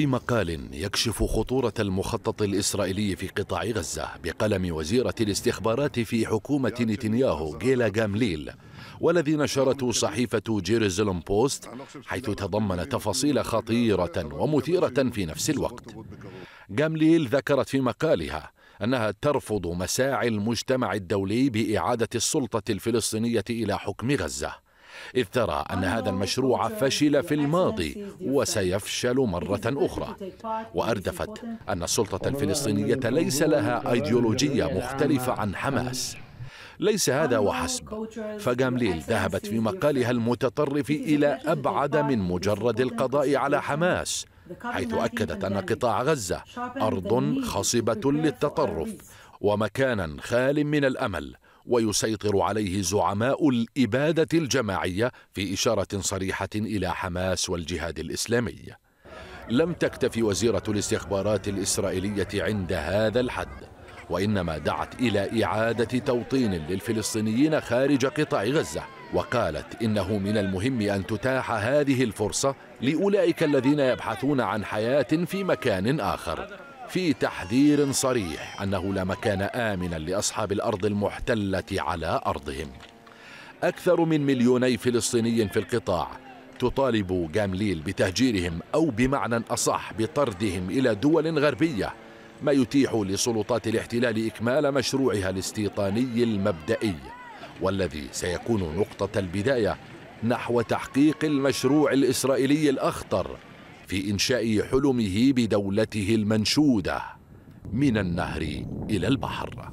في مقال يكشف خطورة المخطط الإسرائيلي في قطاع غزة بقلم وزيرة الاستخبارات في حكومة نتنياهو جيلا جامليل والذي نشرته صحيفة جيرزلم بوست حيث تضمن تفاصيل خطيرة ومثيرة في نفس الوقت. جامليل ذكرت في مقالها أنها ترفض مساعي المجتمع الدولي بإعادة السلطة الفلسطينية إلى حكم غزة. إذ ترى أن هذا المشروع فشل في الماضي وسيفشل مرة أخرى. وأردفت أن السلطة الفلسطينية ليس لها أيديولوجية مختلفة عن حماس. ليس هذا وحسب. فجامليل ذهبت في مقالها المتطرف إلى أبعد من مجرد القضاء على حماس حيث أكدت أن قطاع غزة أرض خصبة للتطرف ومكانا خال من الأمل ويسيطر عليه زعماء الإبادة الجماعية في إشارة صريحة إلى حماس والجهاد الإسلامي. لم تكتف وزيرة الاستخبارات الإسرائيلية عند هذا الحد وإنما دعت إلى إعادة توطين للفلسطينيين خارج قطاع غزة وقالت إنه من المهم أن تتاح هذه الفرصة لأولئك الذين يبحثون عن حياة في مكان آخر. في تحذير صريح أنه لا مكان آمنا لأصحاب الأرض المحتلة على أرضهم. أكثر من مليوني فلسطيني في القطاع تطالب جامليل بتهجيرهم أو بمعنى أصح بطردهم إلى دول غربية ما يتيح لسلطات الاحتلال إكمال مشروعها الاستيطاني المبدئي والذي سيكون نقطة البداية نحو تحقيق المشروع الإسرائيلي الأخطر في إنشاء حلمه بدولته المنشودة من النهر إلى البحر.